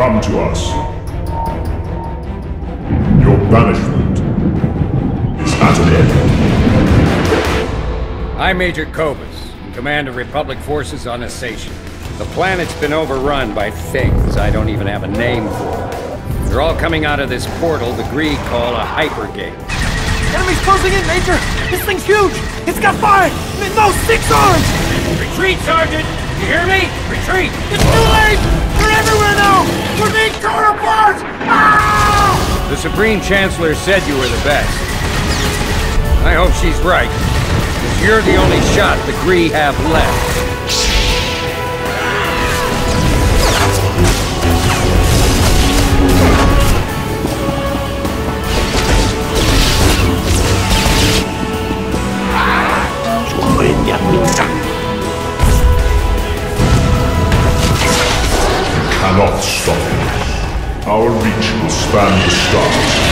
Come to us. Your banishment is at an end. I'm Major Kobus, in command of Republic forces on Asation. The planet's been overrun by things I don't even have a name for. They're all coming out of this portal the Gree call a hypergate. Enemy's closing in, Major! This thing's huge! It's got five! No, six arms! Retreat, Sergeant! You hear me? Retreat! It's too late! The Supreme Chancellor said you were the best. I hope she's right. Because you're the only shot the Gree have left. Cannot stop him. Our reach will span the stars.